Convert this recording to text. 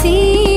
see